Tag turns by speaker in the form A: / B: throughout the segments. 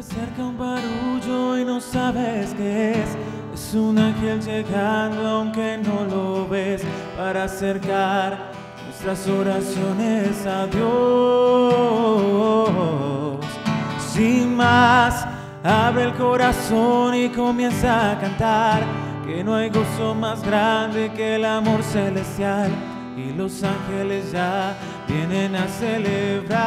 A: acerca un barullo y no sabes qué es. Es un ángel llegando aunque no lo ves para acercar nuestras oraciones a Dios. Sin más, abre el corazón y comienza a cantar que no hay gozo más grande que el amor celestial y los ángeles ya vienen a celebrar.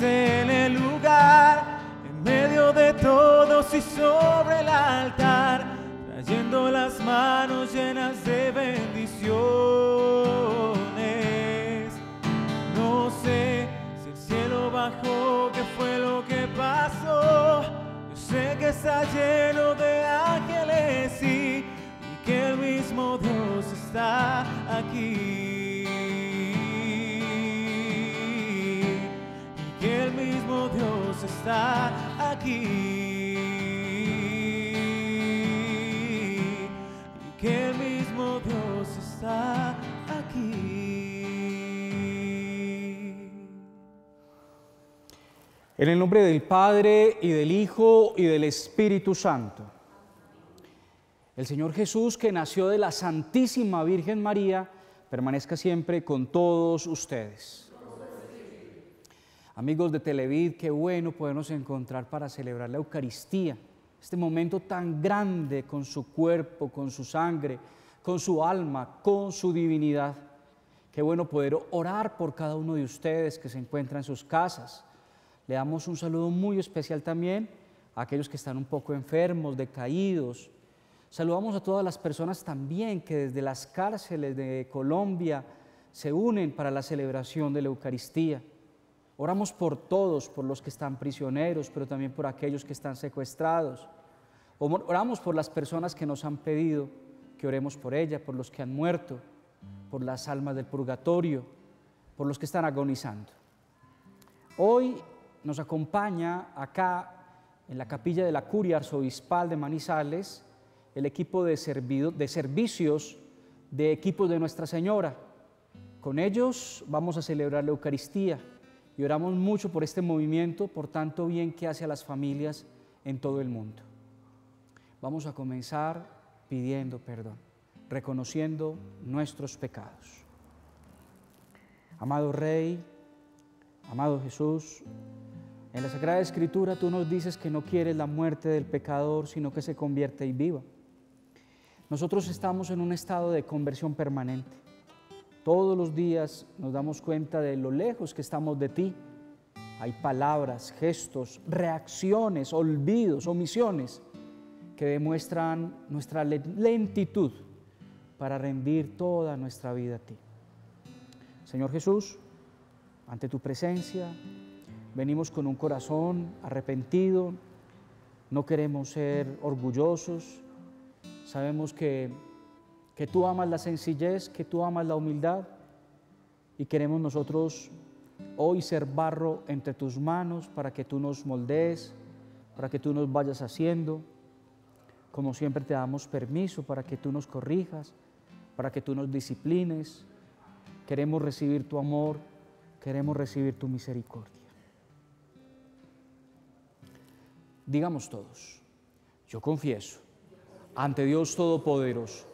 A: En el lugar, en medio de todos y sobre el altar, trayendo las manos llenas de bendiciones. No sé si el cielo bajó, qué fue lo que pasó. Yo sé que está lleno de ángeles y, y que el mismo Dios está aquí. Mismo Dios está aquí. Y que el mismo Dios está aquí.
B: En el nombre del Padre y del Hijo y del Espíritu Santo. El Señor Jesús, que nació de la Santísima Virgen María, permanezca siempre con todos ustedes. Amigos de Televid, qué bueno podernos encontrar para celebrar la Eucaristía, este momento tan grande con su cuerpo, con su sangre, con su alma, con su divinidad. Qué bueno poder orar por cada uno de ustedes que se encuentran en sus casas. Le damos un saludo muy especial también a aquellos que están un poco enfermos, decaídos. Saludamos a todas las personas también que desde las cárceles de Colombia se unen para la celebración de la Eucaristía. Oramos por todos, por los que están prisioneros, pero también por aquellos que están secuestrados. Oramos por las personas que nos han pedido que oremos por ella, por los que han muerto, por las almas del purgatorio, por los que están agonizando. Hoy nos acompaña acá en la capilla de la Curia Arzobispal de Manizales el equipo de, servido, de servicios de equipos de Nuestra Señora. Con ellos vamos a celebrar la Eucaristía y oramos mucho por este movimiento, por tanto bien que hace a las familias en todo el mundo. Vamos a comenzar pidiendo perdón, reconociendo nuestros pecados. Amado Rey, amado Jesús, en la Sagrada Escritura tú nos dices que no quieres la muerte del pecador, sino que se convierta y viva. Nosotros estamos en un estado de conversión permanente. Todos los días nos damos cuenta de lo lejos que estamos de ti. Hay palabras, gestos, reacciones, olvidos, omisiones que demuestran nuestra lentitud para rendir toda nuestra vida a ti. Señor Jesús, ante tu presencia, venimos con un corazón arrepentido, no queremos ser orgullosos, sabemos que, que tú amas la sencillez, que tú amas la humildad y queremos nosotros hoy ser barro entre tus manos para que tú nos moldees, para que tú nos vayas haciendo. Como siempre te damos permiso para que tú nos corrijas, para que tú nos disciplines. Queremos recibir tu amor, queremos recibir tu misericordia. Digamos todos, yo confieso ante Dios Todopoderoso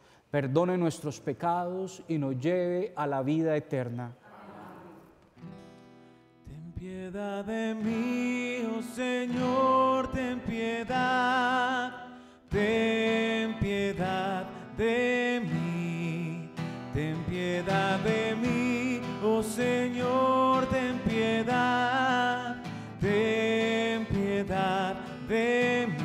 B: perdone nuestros pecados y nos lleve a la vida eterna.
A: Ten piedad de mí, oh Señor, ten piedad, ten piedad de mí, ten piedad de mí, oh Señor, ten piedad, ten piedad de mí.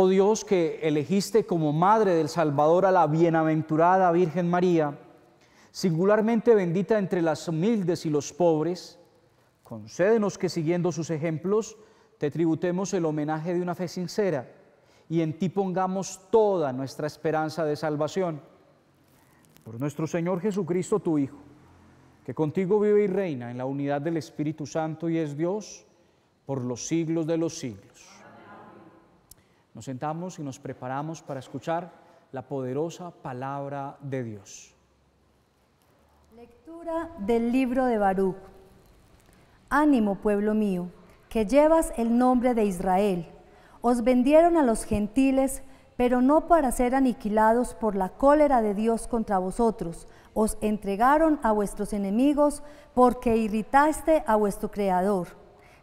B: Oh Dios, que elegiste como Madre del Salvador a la bienaventurada Virgen María, singularmente bendita entre las humildes y los pobres, concédenos que siguiendo sus ejemplos te tributemos el homenaje de una fe sincera y en ti pongamos toda nuestra esperanza de salvación. Por nuestro Señor Jesucristo, tu Hijo, que contigo vive y reina en la unidad del Espíritu Santo y es Dios por los siglos de los siglos. Nos sentamos y nos preparamos para escuchar la poderosa palabra de Dios.
C: Lectura del libro de Baruch. Ánimo, pueblo mío, que llevas el nombre de Israel. Os vendieron a los gentiles, pero no para ser aniquilados por la cólera de Dios contra vosotros. Os entregaron a vuestros enemigos porque irritaste a vuestro Creador,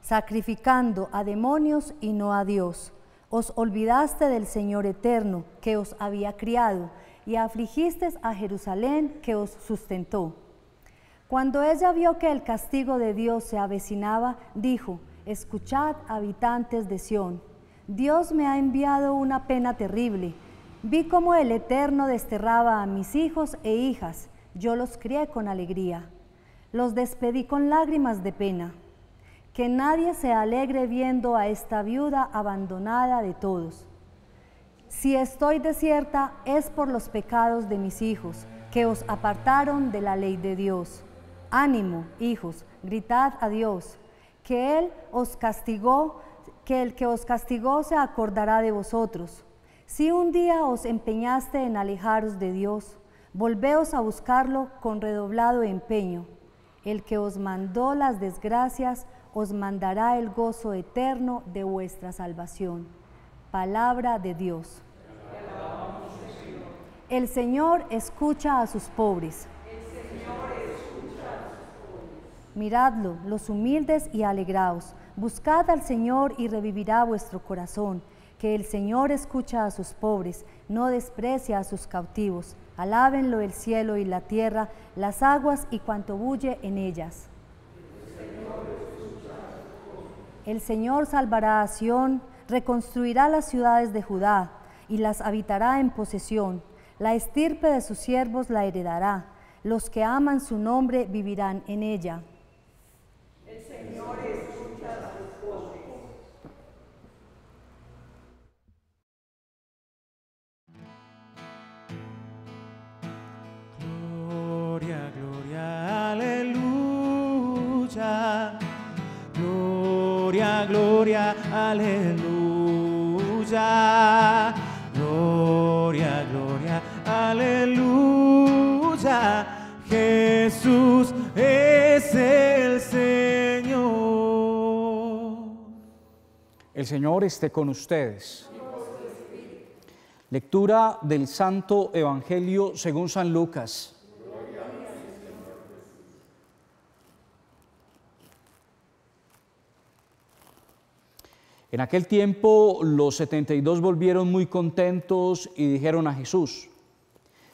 C: sacrificando a demonios y no a Dios. Os olvidaste del Señor eterno que os había criado y afligiste a Jerusalén que os sustentó. Cuando ella vio que el castigo de Dios se avecinaba, dijo, Escuchad, habitantes de Sión, Dios me ha enviado una pena terrible. Vi cómo el Eterno desterraba a mis hijos e hijas, yo los crié con alegría. Los despedí con lágrimas de pena. Que nadie se alegre viendo a esta viuda abandonada de todos. Si estoy desierta es por los pecados de mis hijos, que os apartaron de la ley de Dios. Ánimo, hijos, gritad a Dios, que Él os castigó, que el que os castigó se acordará de vosotros. Si un día os empeñaste en alejaros de Dios, volveos a buscarlo con redoblado empeño. El que os mandó las desgracias, os mandará el gozo eterno de vuestra salvación. Palabra de Dios. El Señor escucha a sus pobres. Miradlo, los humildes y alegraos. Buscad al Señor y revivirá vuestro corazón. Que el Señor escucha a sus pobres, no desprecia a sus cautivos. Alábenlo el cielo y la tierra, las aguas y cuanto bulle en ellas. El Señor salvará a Sión, reconstruirá las ciudades de Judá y las habitará en posesión. La estirpe de sus siervos la heredará. Los que aman su nombre vivirán en ella.
A: Aleluya. Gloria, gloria, aleluya. Jesús es el Señor.
B: El Señor esté con ustedes. Lectura del Santo Evangelio según San Lucas. En aquel tiempo los 72 volvieron muy contentos y dijeron a Jesús,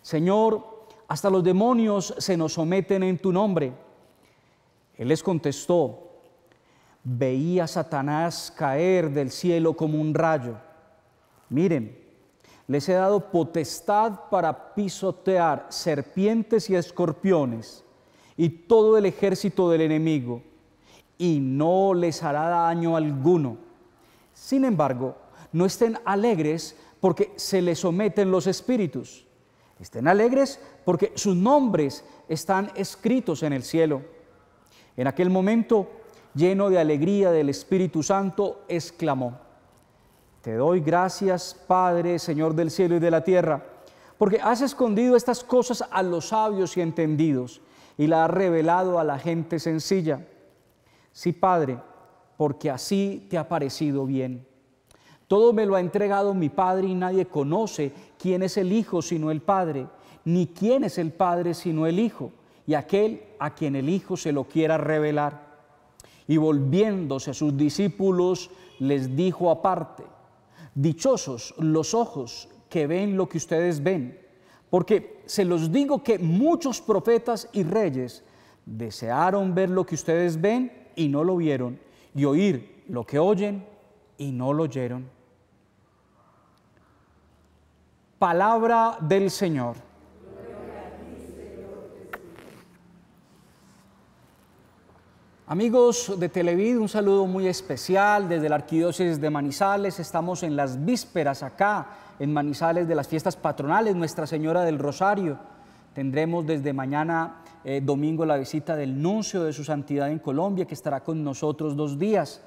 B: Señor, hasta los demonios se nos someten en tu nombre. Él les contestó, veía a Satanás caer del cielo como un rayo. Miren, les he dado potestad para pisotear serpientes y escorpiones y todo el ejército del enemigo, y no les hará daño alguno. Sin embargo, no estén alegres porque se les someten los espíritus. Estén alegres porque sus nombres están escritos en el cielo. En aquel momento, lleno de alegría del Espíritu Santo, exclamó, Te doy gracias, Padre, Señor del cielo y de la tierra, porque has escondido estas cosas a los sabios y entendidos y las has revelado a la gente sencilla. Sí, Padre, porque así te ha parecido bien. Todo me lo ha entregado mi Padre y nadie conoce quién es el Hijo sino el Padre, ni quién es el Padre sino el Hijo, y aquel a quien el Hijo se lo quiera revelar. Y volviéndose a sus discípulos, les dijo aparte, Dichosos los ojos que ven lo que ustedes ven, porque se los digo que muchos profetas y reyes desearon ver lo que ustedes ven y no lo vieron, y oír lo que oyen y no lo oyeron. Palabra del Señor. Amigos de Televid, un saludo muy especial desde la Arquidiócesis de Manizales. Estamos en las vísperas acá en Manizales de las fiestas patronales, Nuestra Señora del Rosario. Tendremos desde mañana eh, domingo la visita del nuncio de su santidad en Colombia, que estará con nosotros dos días.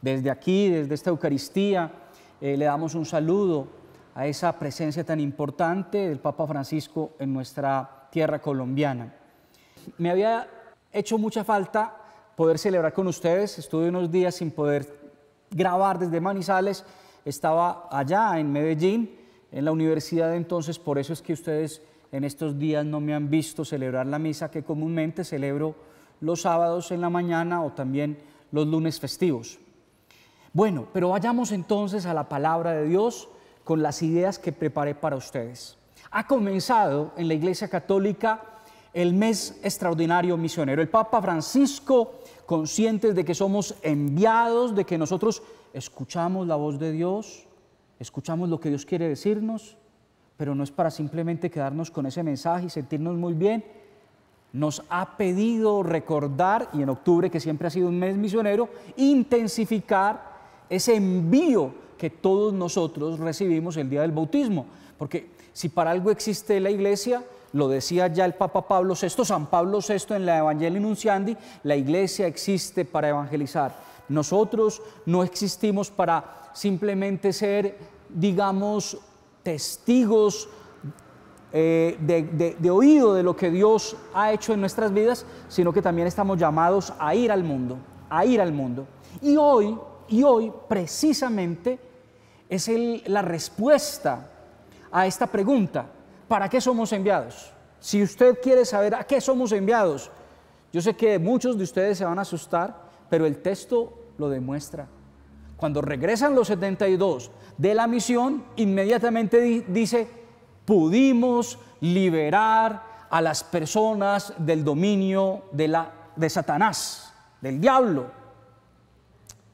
B: Desde aquí, desde esta Eucaristía, eh, le damos un saludo a esa presencia tan importante del Papa Francisco en nuestra tierra colombiana. Me había hecho mucha falta poder celebrar con ustedes. Estuve unos días sin poder grabar desde Manizales. Estaba allá en Medellín, en la universidad entonces, por eso es que ustedes en estos días no me han visto celebrar la misa que comúnmente celebro los sábados en la mañana o también los lunes festivos. Bueno, pero vayamos entonces a la palabra de Dios con las ideas que preparé para ustedes. Ha comenzado en la Iglesia Católica el mes extraordinario misionero. El Papa Francisco, conscientes de que somos enviados, de que nosotros escuchamos la voz de Dios, escuchamos lo que Dios quiere decirnos, pero no es para simplemente quedarnos con ese mensaje y sentirnos muy bien. Nos ha pedido recordar, y en octubre, que siempre ha sido un mes misionero, intensificar ese envío que todos nosotros recibimos el día del bautismo. Porque si para algo existe la iglesia, lo decía ya el Papa Pablo VI, San Pablo VI en la Evangelii Nunciandi, la iglesia existe para evangelizar. Nosotros no existimos para simplemente ser, digamos, testigos eh, de, oído de lo que Dios ha hecho en nuestras vidas, sino que también estamos llamados a ir al mundo, a ir al mundo. Y hoy, y hoy precisamente es la respuesta a esta pregunta. ¿Para qué somos enviados? Si usted quiere saber a qué somos enviados, yo sé que muchos de ustedes se van a asustar, pero el texto lo demuestra. Cuando regresan los 72 de la misión, inmediatamente dice, pudimos liberar a las personas del dominio de, la, de Satanás, del diablo.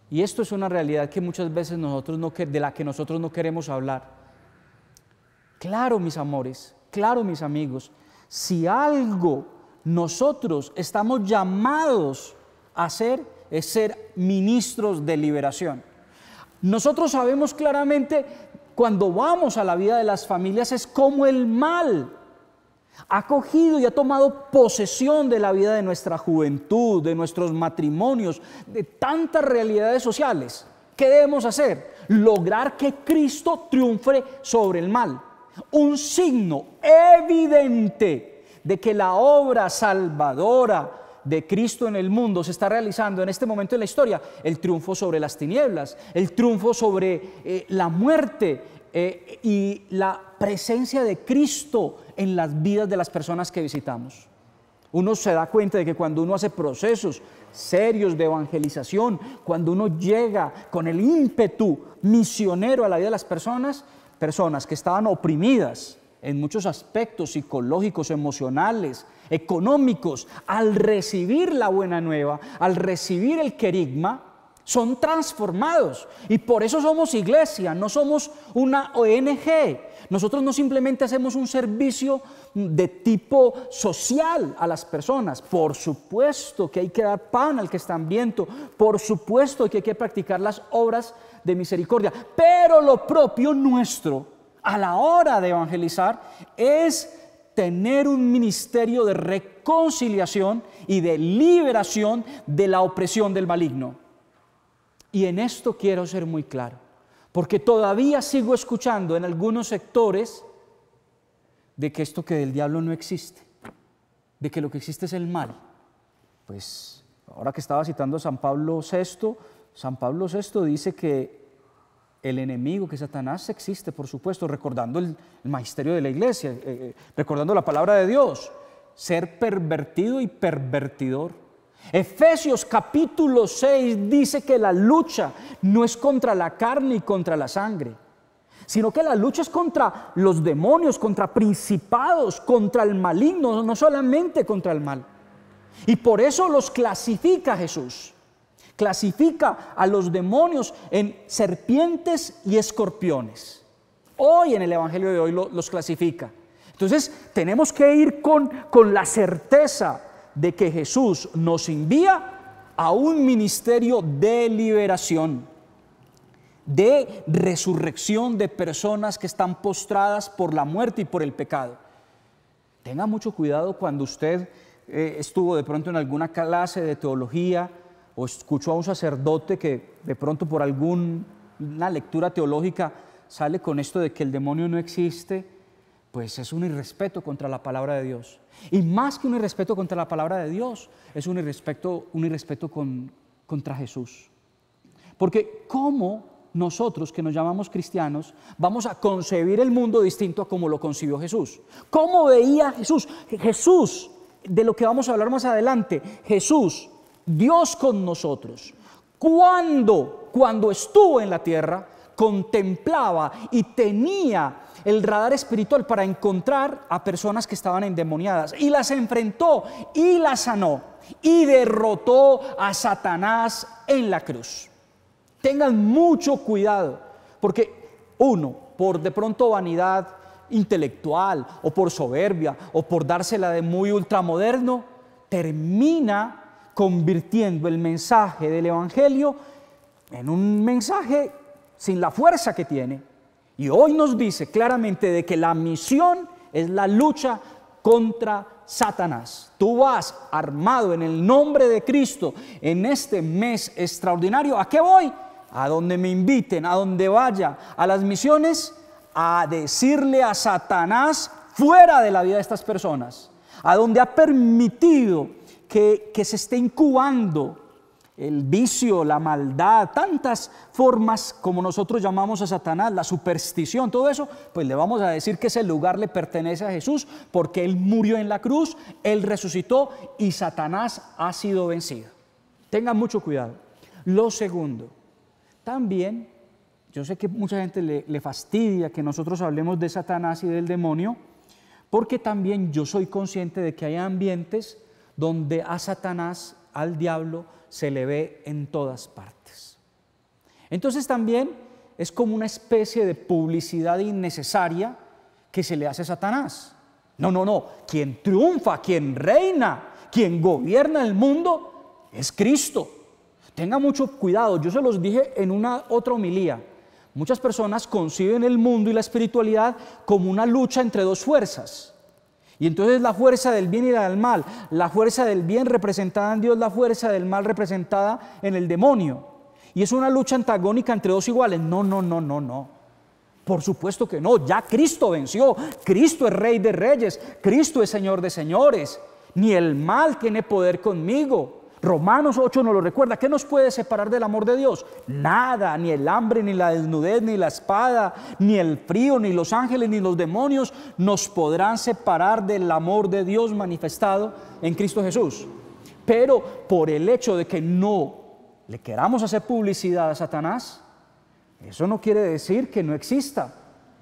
B: Y esto es una realidad que muchas veces nosotros no, de la que nosotros no queremos hablar. Claro, mis amores, claro, mis amigos, si algo nosotros estamos llamados a hacer es ser ministros de liberación. Nosotros sabemos claramente cuando vamos a la vida de las familias es como el mal ha cogido y ha tomado posesión de la vida de nuestra juventud, de nuestros matrimonios, de tantas realidades sociales. ¿Qué debemos hacer? Lograr que Cristo triunfe sobre el mal un signo evidente de que la obra salvadora de Cristo en el mundo se está realizando en este momento en la historia, el triunfo sobre las tinieblas, el triunfo sobre eh, la muerte eh, y la presencia de Cristo en las vidas de las personas que visitamos. Uno se da cuenta de que cuando uno hace procesos serios de evangelización, cuando uno llega con el ímpetu misionero a la vida de las personas, personas que estaban oprimidas en muchos aspectos psicológicos, emocionales, económicos, al recibir la buena nueva, al recibir el querigma, son transformados. Y por eso somos iglesia, no somos una ONG. Nosotros no simplemente hacemos un servicio de tipo social a las personas. Por supuesto que hay que dar pan al que está hambriento. Por supuesto que hay que practicar las obras de misericordia. Pero lo propio nuestro a la hora de evangelizar es tener un ministerio de reconciliación y de liberación de la opresión del maligno. Y en esto quiero ser muy claro, porque todavía sigo escuchando en algunos sectores de que esto que del diablo no existe, de que lo que existe es el mal. Pues ahora que estaba citando a San Pablo VI, San Pablo VI dice que el enemigo, que Satanás existe, por supuesto, recordando el, magisterio de la iglesia, eh, eh, recordando la palabra de Dios, ser pervertido y pervertidor. Efesios capítulo 6 dice que la lucha no es contra la carne y contra la sangre, sino que la lucha es contra los demonios, contra principados, contra el maligno, no solamente contra el mal. Y por eso los clasifica Jesús Clasifica a los demonios en serpientes y escorpiones. Hoy en el Evangelio de hoy los clasifica. Entonces tenemos que ir con, con la certeza de que Jesús nos envía a un ministerio de liberación, de resurrección de personas que están postradas por la muerte y por el pecado. Tenga mucho cuidado cuando usted eh, estuvo de pronto en alguna clase de teología o escuchó a un sacerdote que de pronto por alguna lectura teológica sale con esto de que el demonio no existe pues es un irrespeto contra la palabra de Dios. Y más que un irrespeto contra la palabra de Dios, es un irrespeto, un irrespeto contra Jesús. Porque ¿cómo nosotros que nos llamamos cristianos vamos a concebir el mundo distinto a como lo concibió Jesús? ¿Cómo veía Jesús? Jesús, de lo que vamos a hablar más adelante, Jesús, Dios con nosotros. Cuando, cuando estuvo en la tierra, contemplaba y tenía el radar espiritual para encontrar a personas que estaban endemoniadas y las enfrentó y las sanó y derrotó a Satanás en la cruz. Tengan mucho cuidado, porque uno, por de pronto vanidad intelectual o por soberbia o por dársela de muy ultramoderno, termina convirtiendo el mensaje del Evangelio en un mensaje sin la fuerza que tiene y hoy nos dice claramente de que la misión es la lucha contra Satanás. Tú vas armado en el nombre de Cristo en este mes extraordinario. ¿A qué voy? A donde me inviten, a donde vaya, a las misiones, a decirle a Satanás fuera de la vida de estas personas, a donde ha permitido que, se esté incubando el vicio, la maldad, tantas formas como nosotros llamamos a Satanás, la superstición, todo eso, pues le vamos a decir que ese lugar le pertenece a Jesús porque Él murió en la cruz, Él resucitó y Satanás ha sido vencido. Tengan mucho cuidado. Lo segundo, también, yo sé que mucha gente le fastidia que nosotros hablemos de Satanás y del demonio, porque también yo soy consciente de que hay ambientes donde a Satanás, al diablo, se le ve en todas partes. Entonces también es como una especie de publicidad innecesaria que se le hace a Satanás. No, no, no. Quien triunfa, quien reina, quien gobierna el mundo es Cristo. Tenga mucho cuidado. Yo se los dije en una otra homilía. Muchas personas conciben el mundo y la espiritualidad como una lucha entre dos fuerzas. Y entonces la fuerza del bien y la del mal, la fuerza del bien representada en Dios, la fuerza del mal representada en el demonio. Y es una lucha antagónica entre dos iguales. No, no, no, no, no. Por supuesto que no. Ya Cristo venció. Cristo es Rey de Reyes. Cristo es Señor de Señores. Ni el mal tiene poder conmigo. Romanos 8 nos lo recuerda. ¿Qué nos puede separar del amor de Dios? Nada, ni el hambre, ni la desnudez, ni la espada, ni el frío, ni los ángeles, ni los demonios nos podrán separar del amor de Dios manifestado en Cristo Jesús. Pero por el hecho de que no le queramos hacer publicidad a Satanás, eso no quiere decir que no exista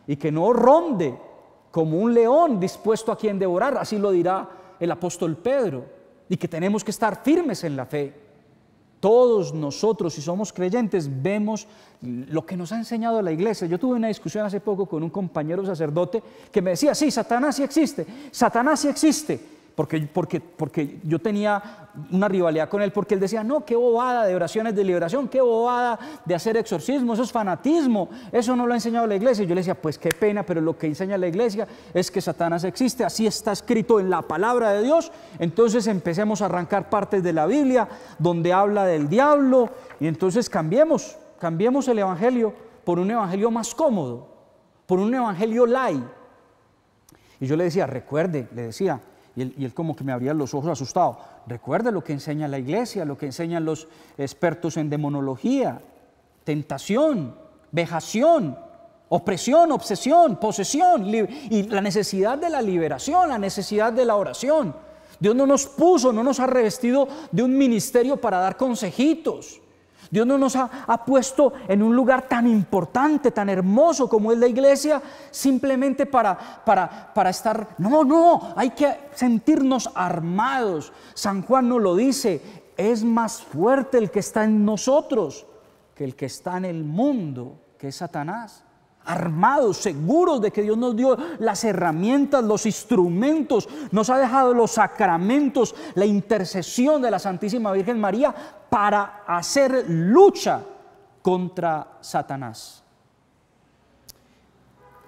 B: y que no ronde como un león dispuesto a quien devorar, así lo dirá el apóstol Pedro y que tenemos que estar firmes en la fe. Todos nosotros, si somos creyentes, vemos lo que nos ha enseñado la iglesia. Yo tuve una discusión hace poco con un compañero sacerdote que me decía, sí, Satanás sí existe, Satanás sí existe, porque, porque, porque yo tenía una rivalidad con él, porque él decía, no, qué bobada de oraciones de liberación, qué bobada de hacer exorcismo, eso es fanatismo, eso no lo ha enseñado la iglesia. Y yo le decía, pues qué pena, pero lo que enseña la iglesia es que Satanás existe, así está escrito en la palabra de Dios. Entonces empecemos a arrancar partes de la Biblia donde habla del diablo, y entonces cambiemos, cambiemos el evangelio por un evangelio más cómodo, por un evangelio light. Y yo le decía, recuerde, le decía, y él, como que me abría los ojos asustado. Recuerda lo que enseña la iglesia, lo que enseñan los expertos en demonología. Tentación, vejación, opresión, obsesión, posesión y la necesidad de la liberación, la necesidad de la oración. Dios no nos puso, no nos ha revestido de un ministerio para dar consejitos. Dios no nos ha, puesto en un lugar tan importante, tan hermoso como es la iglesia, simplemente para, para, para estar... No, no, hay que sentirnos armados. San Juan nos lo dice, es más fuerte el que está en nosotros que el que está en el mundo, que es Satanás. Armados, seguros de que Dios nos dio las herramientas, los instrumentos, nos ha dejado los sacramentos, la intercesión de la Santísima Virgen María para hacer lucha contra Satanás.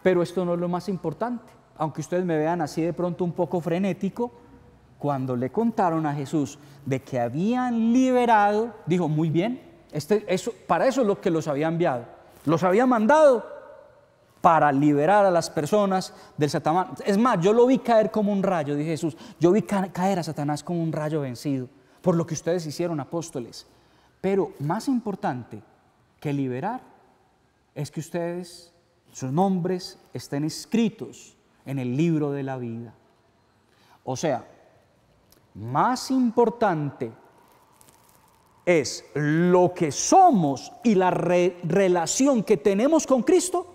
B: Pero esto no es lo más importante, aunque ustedes me vean así de pronto un poco frenético, cuando le contaron a Jesús de que habían liberado, dijo, muy bien, este, eso, para eso es lo que los había enviado. Los había mandado para liberar a las personas del Satanás. Es más, yo lo vi caer como un rayo, dije Jesús, yo vi caer a Satanás como un rayo vencido, por lo que ustedes hicieron apóstoles. Pero más importante que liberar es que ustedes, sus nombres, estén escritos en el libro de la vida. O sea, más importante es lo que somos y la relación que tenemos con Cristo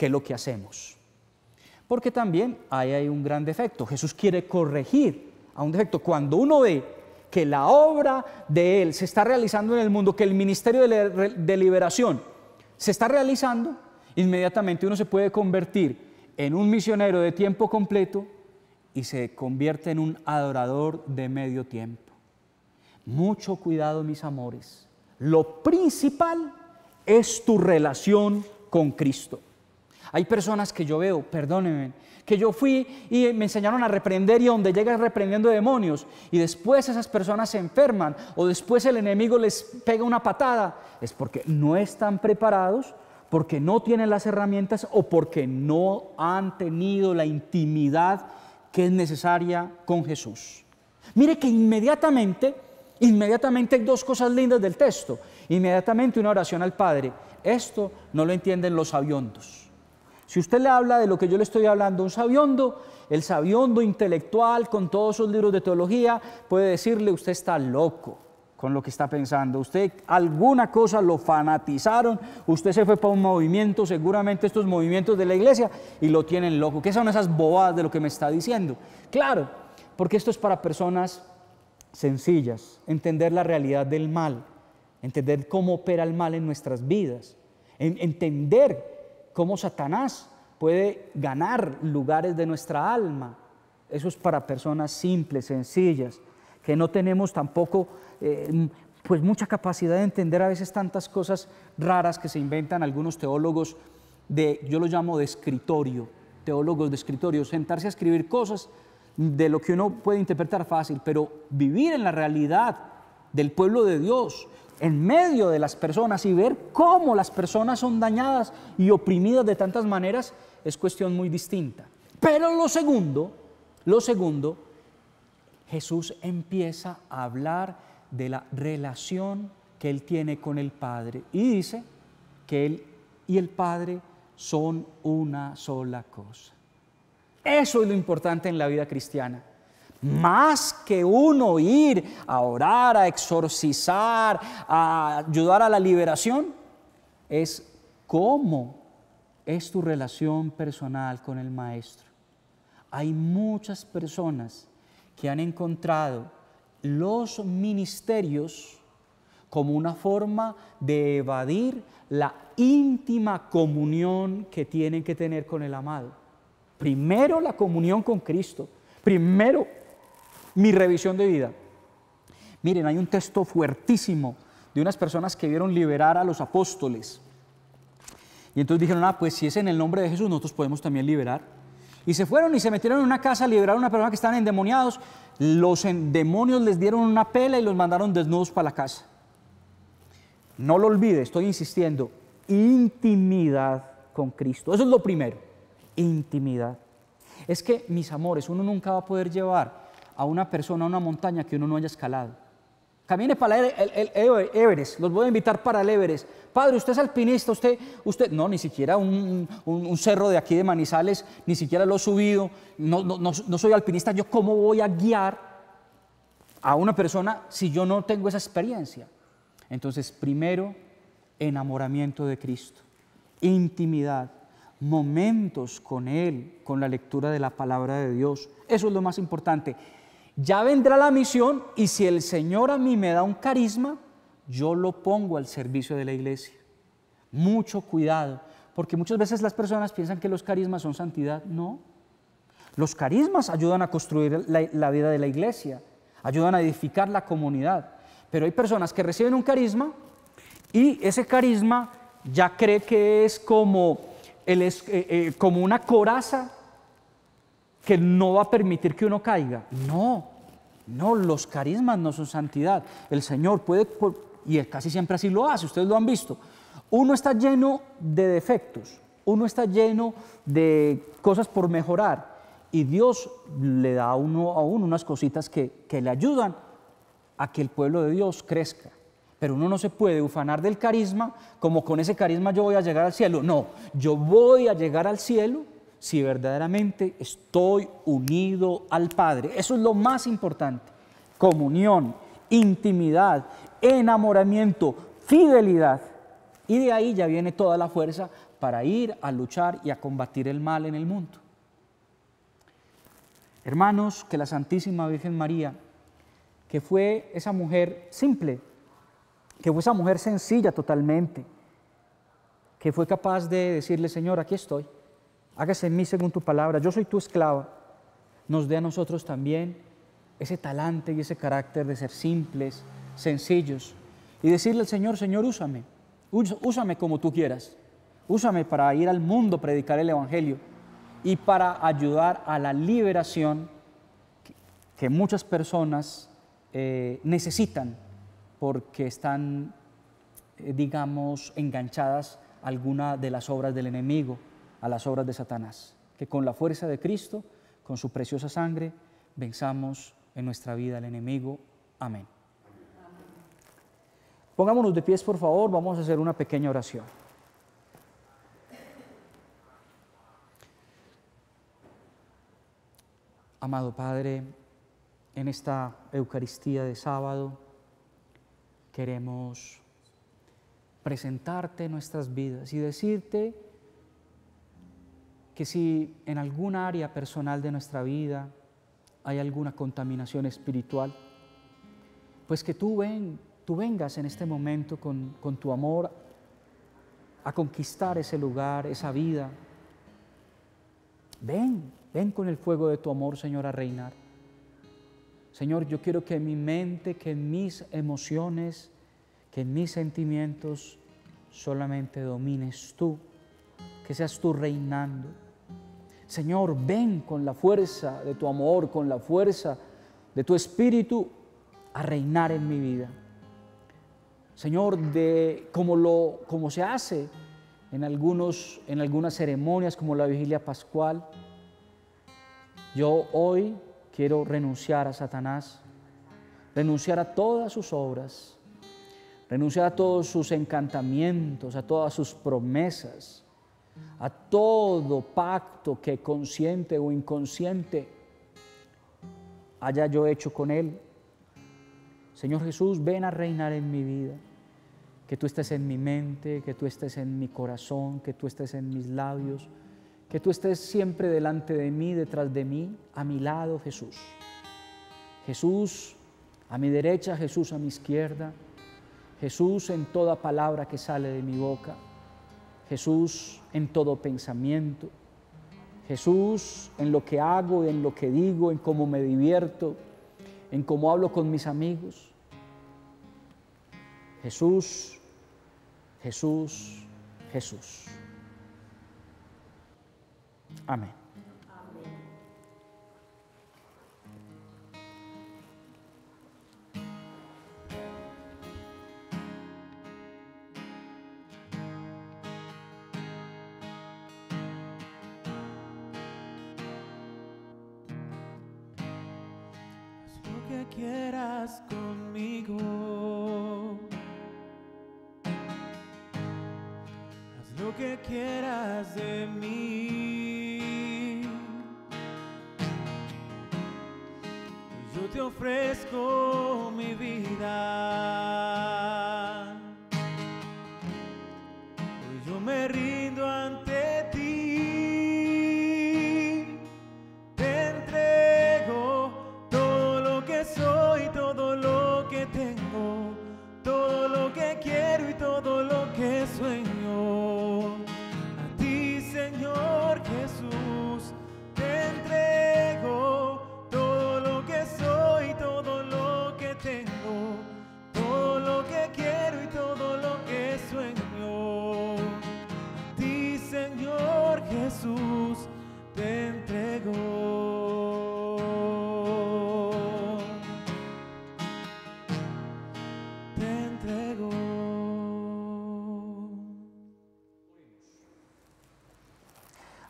B: que lo que hacemos. Porque también ahí hay un gran defecto. Jesús quiere corregir a un defecto. Cuando uno ve que la obra de Él se está realizando en el mundo, que el ministerio de liberación se está realizando, inmediatamente uno se puede convertir en un misionero de tiempo completo y se convierte en un adorador de medio tiempo. Mucho cuidado, mis amores. Lo principal es tu relación con Cristo. Hay personas que yo veo, perdónenme, que yo fui y me enseñaron a reprender y donde llegan reprendiendo demonios y después esas personas se enferman o después el enemigo les pega una patada, es porque no están preparados, porque no tienen las herramientas o porque no han tenido la intimidad que es necesaria con Jesús. Mire que inmediatamente, inmediatamente hay dos cosas lindas del texto. Inmediatamente una oración al Padre. Esto no lo entienden los sabiondos. Si usted le habla de lo que yo le estoy hablando, un sabiondo, el sabiondo intelectual con todos esos libros de teología puede decirle usted está loco con lo que está pensando. Usted alguna cosa lo fanatizaron, usted se fue para un movimiento, seguramente estos movimientos de la iglesia, y lo tienen loco. ¿Qué son esas bobadas de lo que me está diciendo? Claro, porque esto es para personas sencillas, entender la realidad del mal, entender cómo opera el mal en nuestras vidas, entender cómo Satanás puede ganar lugares de nuestra alma. Eso es para personas simples, sencillas, que no tenemos tampoco eh, pues mucha capacidad de entender a veces tantas cosas raras que se inventan algunos teólogos de, yo lo llamo de escritorio, teólogos de escritorio, sentarse a escribir cosas de lo que uno puede interpretar fácil, pero vivir en la realidad del pueblo de Dios, en medio de las personas y ver cómo las personas son dañadas y oprimidas de tantas maneras, es cuestión muy distinta. Pero lo segundo, lo segundo, Jesús empieza a hablar de la relación que él tiene con el Padre. Y dice que él y el Padre son una sola cosa. Eso es lo importante en la vida cristiana. Más que uno ir a orar, a exorcizar, a ayudar a la liberación, es cómo es tu relación personal con el Maestro. Hay muchas personas que han encontrado los ministerios como una forma de evadir la íntima comunión que tienen que tener con el amado. Primero la comunión con Cristo, primero mi revisión de vida. Miren, hay un texto fuertísimo de unas personas que vieron liberar a los apóstoles. Y entonces dijeron, ah, pues si es en el nombre de Jesús, nosotros podemos también liberar. Y se fueron y se metieron en una casa a liberar a una persona que estaban endemoniados. Los demonios les dieron una pela y los mandaron desnudos para la casa. No lo olvide, estoy insistiendo, intimidad con Cristo. Eso es lo primero, intimidad. Es que, mis amores, uno nunca va a poder llevar a una persona a una montaña que uno no haya escalado. Camine para el, Everest, los voy a invitar para el Everest. Padre, usted es alpinista, usted, usted, no, ni siquiera un, cerro de aquí de Manizales, ni siquiera lo he subido, no, no, no soy alpinista, yo cómo voy a guiar a una persona si yo no tengo esa experiencia. Entonces, primero, enamoramiento de Cristo, intimidad, momentos con Él, con la lectura de la palabra de Dios. Eso es lo más importante Ya vendrá la misión y si el Señor a mí me da un carisma, yo lo pongo al servicio de la iglesia. Mucho cuidado, porque muchas veces las personas piensan que los carismas son santidad. No. Los carismas ayudan a construir la, vida de la iglesia, ayudan a edificar la comunidad. Pero hay personas que reciben un carisma y ese carisma ya cree que es como, eh, eh, como una coraza que no va a permitir que uno caiga. No, no, los carismas no son santidad. El Señor puede, y casi siempre así lo hace, ustedes lo han visto. Uno está lleno de defectos, uno está lleno de cosas por mejorar y Dios le da a uno, a uno unas cositas que, que le ayudan a que el pueblo de Dios crezca. Pero uno no se puede ufanar del carisma como con ese carisma yo voy a llegar al cielo. No, yo voy a llegar al cielo si verdaderamente estoy unido al Padre. Eso es lo más importante. Comunión, intimidad, enamoramiento, fidelidad. Y de ahí ya viene toda la fuerza para ir a luchar y a combatir el mal en el mundo. Hermanos, que la Santísima Virgen María, que fue esa mujer simple, que fue esa mujer sencilla totalmente, que fue capaz de decirle, Señor, aquí estoy, hágase en mí según tu palabra, yo soy tu esclava, nos dé a nosotros también ese talante y ese carácter de ser simples, sencillos, y decirle al Señor, Señor, úsame, úsame como tú quieras, úsame para ir al mundo, predicar el Evangelio y para ayudar a la liberación que muchas personas eh, necesitan porque están, eh, digamos, enganchadas a alguna de las obras del enemigo, a las obras de Satanás. Que con la fuerza de Cristo, con su preciosa sangre, venzamos en nuestra vida al enemigo. Amén. Pongámonos de pies, por favor, vamos a hacer una pequeña oración. Amado Padre, en esta Eucaristía de sábado, queremos presentarte nuestras vidas y decirte que si en algún área personal de nuestra vida hay alguna contaminación espiritual, pues que tú, ven, tú vengas en este momento con, con tu amor a conquistar ese lugar, esa vida. Ven, ven con el fuego de tu amor, Señor, a reinar. Señor, yo quiero que mi mente, que en mis emociones, que en mis sentimientos solamente domines tú, que seas tú reinando. Señor, ven con la fuerza de tu amor, con la fuerza de tu espíritu a reinar en mi vida. Señor, de como lo como se hace en algunos en algunas ceremonias como la vigilia pascual, yo hoy quiero renunciar a Satanás, renunciar a todas sus obras, renunciar a todos sus encantamientos, a todas sus promesas, a todo pacto que consciente o inconsciente haya yo hecho con Él. Señor Jesús, ven a reinar en mi vida, que tú estés en mi mente, que tú estés en mi corazón, que tú estés en mis labios que tú estés siempre delante de mí, detrás de mí, a mi lado Jesús. Jesús a mi derecha, Jesús a mi izquierda, Jesús en toda palabra que sale de mi boca, Jesús en todo pensamiento, Jesús en lo que hago, en lo que digo, en cómo me divierto, en cómo hablo con mis amigos. Jesús, Jesús, Jesús. Amén.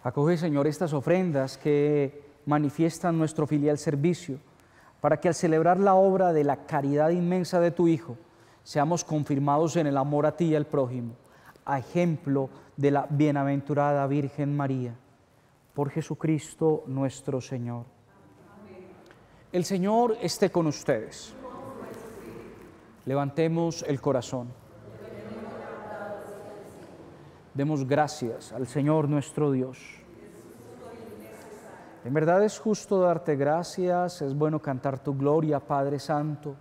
B: Acoge, Señor, estas ofrendas que manifiestan nuestro filial servicio, para que al celebrar la obra de la caridad inmensa de tu Hijo, seamos confirmados en el amor a ti y al prójimo, a ejemplo de la bienaventurada Virgen María. Por Jesucristo nuestro Señor. El Señor esté con ustedes. Levantemos el corazón. Demos gracias al Señor nuestro Dios. En verdad es justo darte gracias, es bueno cantar tu gloria, Padre Santo,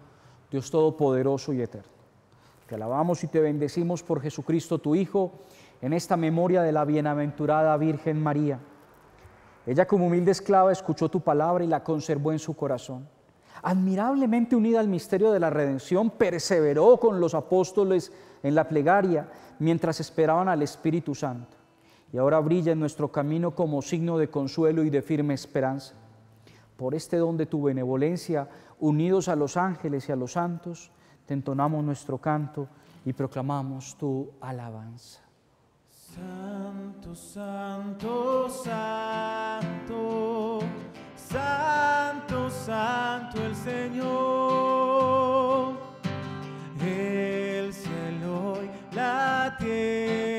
B: Dios Todopoderoso y Eterno. Te alabamos y te bendecimos por Jesucristo tu Hijo, en esta memoria de la bienaventurada Virgen María. Ella como humilde esclava escuchó tu palabra y la conservó en su corazón. Admirablemente unida al misterio de la redención, perseveró con los apóstoles en la plegaria mientras esperaban al Espíritu Santo. Y ahora brilla en nuestro camino como signo de consuelo y de firme esperanza. Por este don de tu benevolencia, unidos a los ángeles y a los santos, te entonamos nuestro canto y proclamamos tu alabanza.
A: Santo, santo, santo, santo, santo el Señor. El cielo y la tierra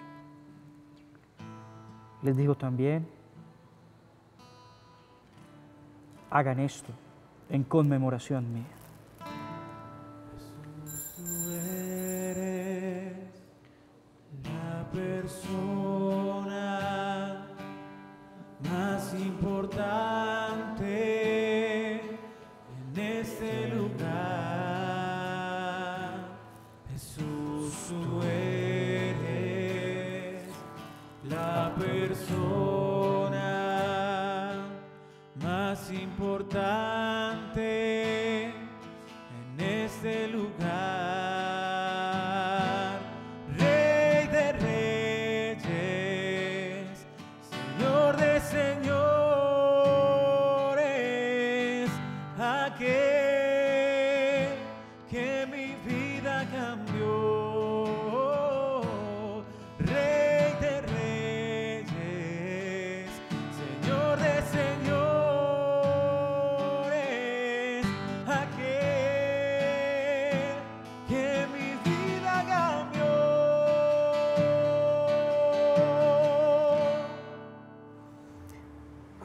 B: Les digo también, hagan esto en conmemoración mía.
A: Tú eres la persona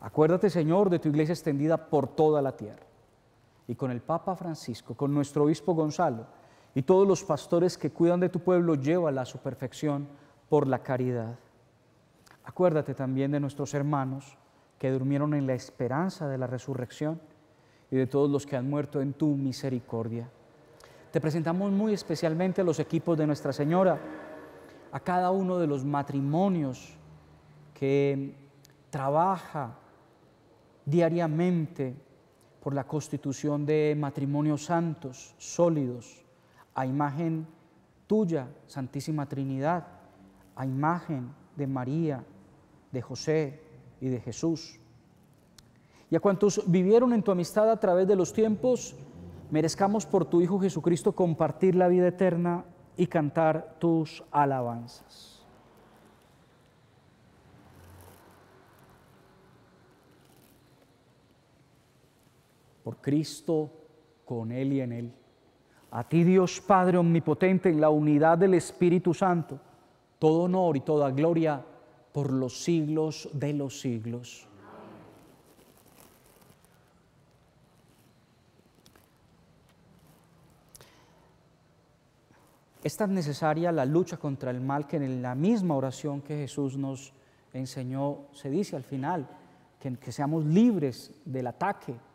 B: Acuérdate, Señor, de tu iglesia extendida por toda la tierra. Y con el Papa Francisco, con nuestro obispo Gonzalo, y todos los pastores que cuidan de tu pueblo, llévala a su perfección por la caridad. Acuérdate también de nuestros hermanos que durmieron en la esperanza de la resurrección y de todos los que han muerto en tu misericordia. Te presentamos muy especialmente a los equipos de Nuestra Señora, a cada uno de los matrimonios que trabaja diariamente por la constitución de matrimonios santos, sólidos, a imagen tuya, Santísima Trinidad, a imagen de María, de José y de Jesús. Y a cuantos vivieron en tu amistad a través de los tiempos, merezcamos por tu Hijo Jesucristo compartir la vida eterna y cantar tus alabanzas. Por Cristo, con Él y en Él a ti Dios Padre Omnipotente, en la unidad del Espíritu Santo, todo honor y toda gloria por los siglos de los siglos. Es tan necesaria la lucha contra el mal que en la misma oración que Jesús nos enseñó se dice al final que, que seamos libres del ataque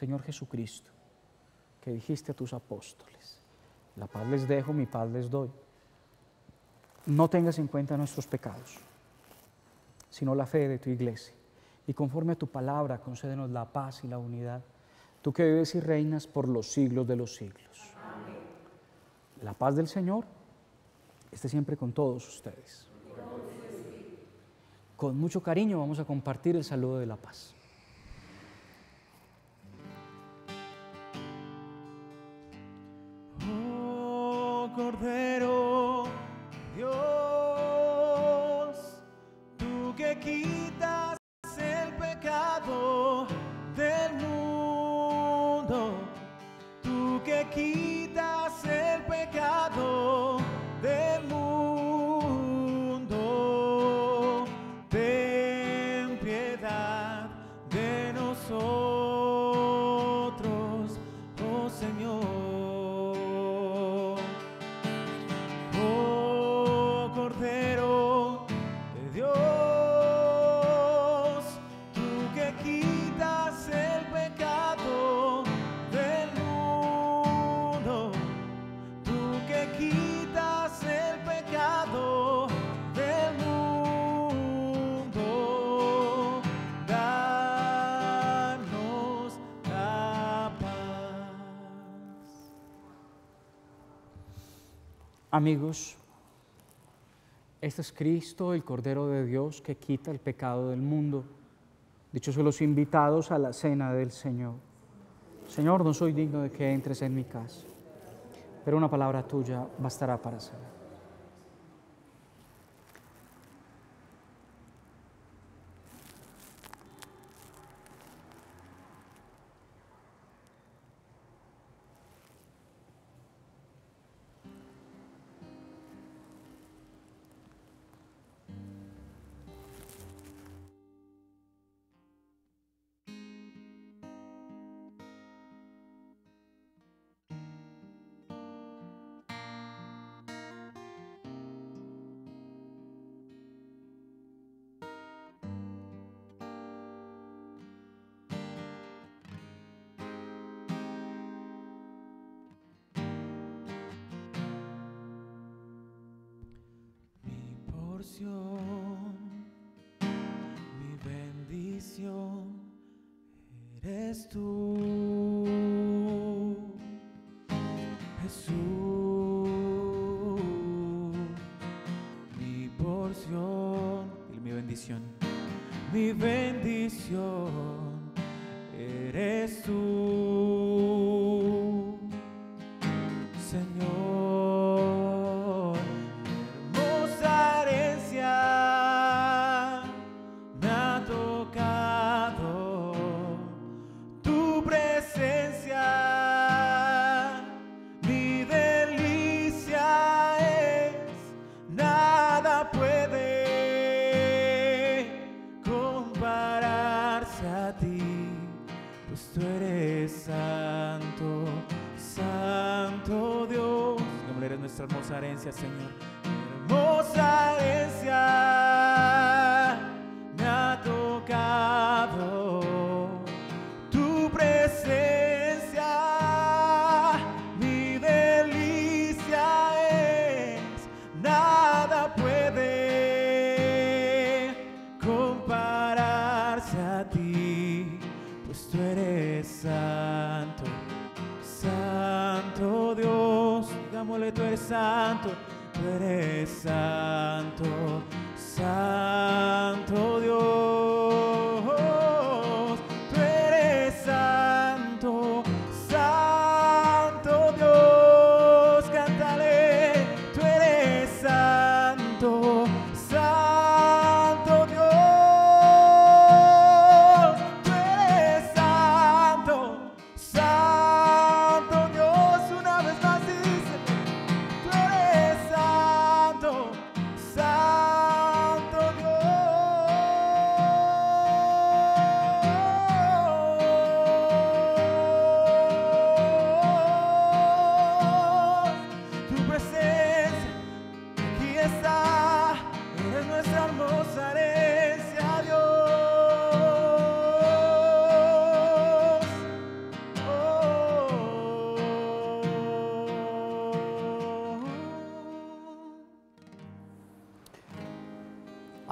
B: Señor Jesucristo, que dijiste a tus apóstoles, la paz les dejo, mi paz les doy. No tengas en cuenta nuestros pecados, sino la fe de tu iglesia. Y conforme a tu palabra, concédenos la paz y la unidad, tú que vives y reinas por los siglos de los siglos. La paz del Señor esté siempre con todos ustedes. Con mucho cariño vamos a compartir el saludo de la paz.
A: Cordero, Dios,
B: Amigos, este es Cristo, el Cordero de Dios, que quita el pecado del mundo. Dichosos los invitados a la cena del Señor. Señor, no soy digno de que entres en mi casa, pero una palabra tuya bastará para sanar.
A: Eres tú, Jesús, mi porción, y mi bendición, mi bendición eres tú,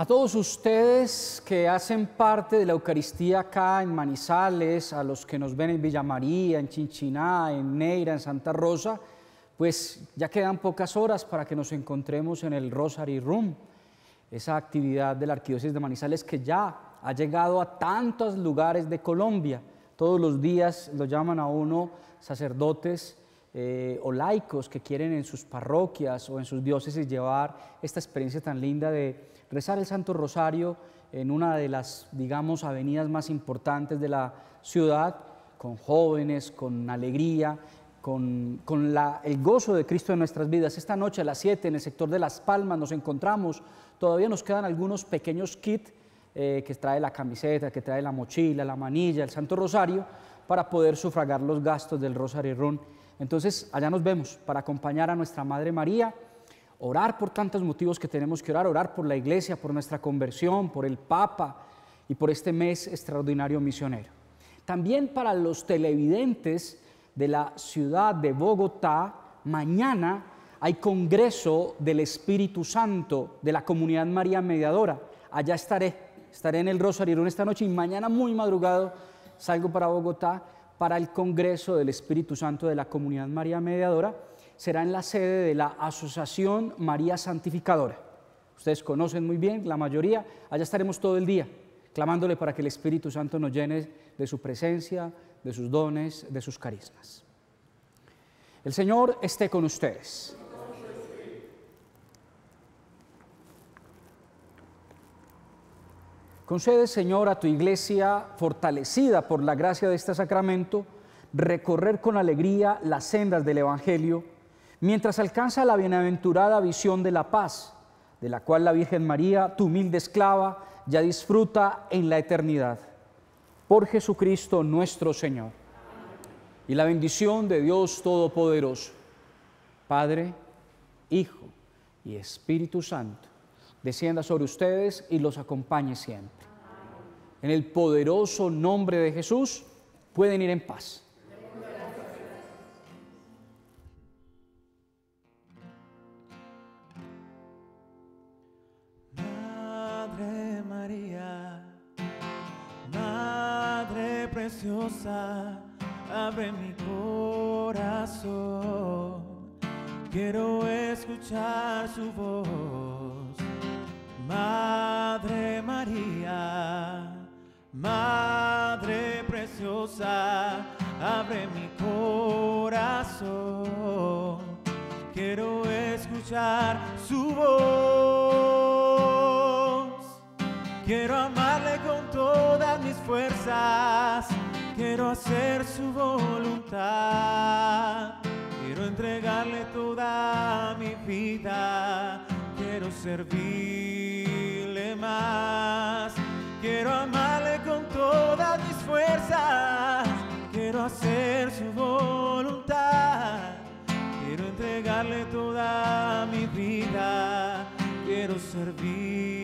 B: todos ustedes que hacen parte de la Eucaristía acá en Manizales, a los que nos ven en Villa María, en Chinchiná, en Neira, en Santa Rosa, pues ya quedan pocas horas para que nos encontremos en el Rosary Room, esa actividad de la Arquidiócesis de Manizales que ya ha llegado a tantos lugares de Colombia. Todos los días lo llaman a uno sacerdotes eh, o laicos que quieren en sus parroquias o en sus diócesis llevar esta experiencia tan linda de rezar el Santo Rosario en una de las, digamos, avenidas más importantes de la ciudad, con jóvenes, con alegría, con, con la- el gozo de Cristo en nuestras vidas. Esta noche a las 7 en el sector de Las Palmas nos encontramos, todavía nos quedan algunos pequeños kits eh, que trae la camiseta, que trae la mochila, la manilla, el Santo Rosario, para poder sufragar los gastos del Rosario Run. Entonces, allá nos vemos para acompañar a nuestra Madre María, orar por tantos motivos que tenemos que orar, orar por la iglesia, por nuestra conversión, por el Papa y por este mes extraordinario misionero. También para los televidentes de la ciudad de Bogotá, mañana hay Congreso del Espíritu Santo de la Comunidad María Mediadora. Allá estaré, estaré en el Rosarierón esta noche y mañana muy madrugado salgo para Bogotá para el Congreso del Espíritu Santo de la Comunidad María Mediadora. Será en la sede de la Asociación María Santificadora. Ustedes conocen muy bien, la mayoría. Allá estaremos todo el día clamándole para que el Espíritu Santo nos llene de su presencia, de sus dones, de sus carismas. El Señor esté con ustedes. Concede, Señor, a tu iglesia, fortalecida por la gracia de este sacramento, recorrer con alegría las sendas del Evangelio, mientras alcanza la bienaventurada visión de la paz, de la cual la Virgen María, tu humilde esclava, ya disfruta en la eternidad. Por Jesucristo nuestro Señor. Y la bendición de Dios Todopoderoso, Padre, Hijo y Espíritu Santo, descienda sobre ustedes y los acompañe siempre. En el poderoso nombre de Jesús, pueden ir en paz.
A: Madre María, Madre preciosa, abre mi corazón. Quiero escuchar su voz Quiero amarle con todas mis fuerzas. Quiero hacer su voluntad. Quiero entregarle toda mi vida. Quiero servirle más. Quiero amarle con todas mis fuerzas. Quiero hacer su voluntad. Quiero entregarle toda mi vida. Quiero servir